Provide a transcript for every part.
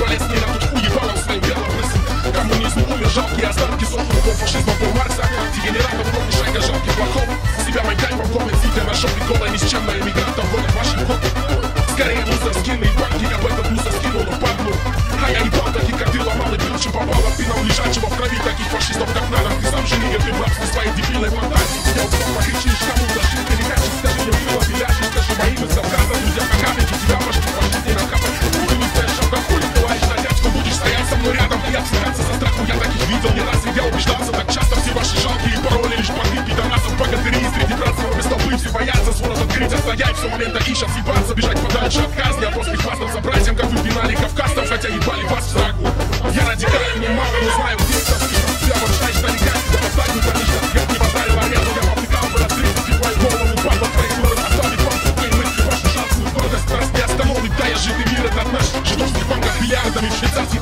Полезки на пушку ебалом снайпера брызг Коммунизм умер, жалкие останки сухого Фашизма по Марса, дегенератов, помнишь, шайка жалких плохов Себя мой кайфом, комик, сидя нашел Никола ни с чем, моя боятся свод открыть, а стоять все момента ищут Съебаться, бежать подальше от казни. А после хвастаться братьям, как вы пинали кавказцев Хотя ебали вас в сраку Я радикален, не мало, но знаю, где это Я вот знаешь, далека, тебя поставлю, конечно Я не базарил аренду, я повлекал бы от 30 И твою голову. Падла твоих урок Оставить вам тупые мысли, вашу гордость Нас не остановит, да я житый мир, этот наш. Жидовских банках миллиардами в швейцарских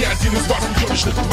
ни один из вас не хочет этого.